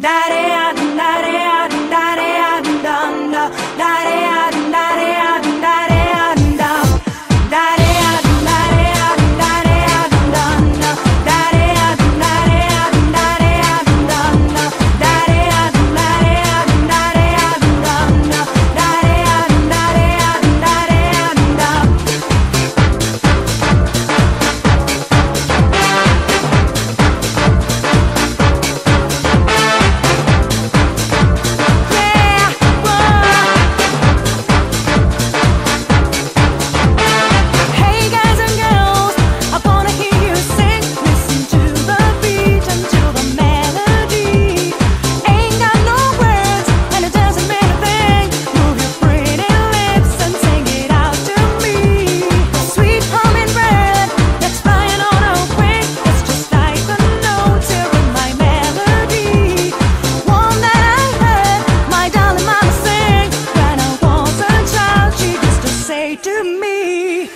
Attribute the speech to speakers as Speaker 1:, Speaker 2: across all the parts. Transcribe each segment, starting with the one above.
Speaker 1: That is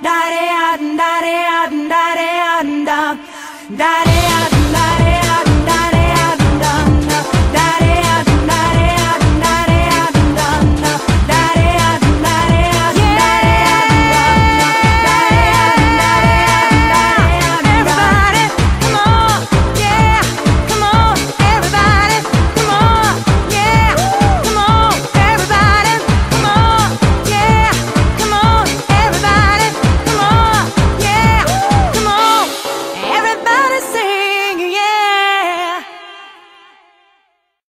Speaker 1: da re da re da re da re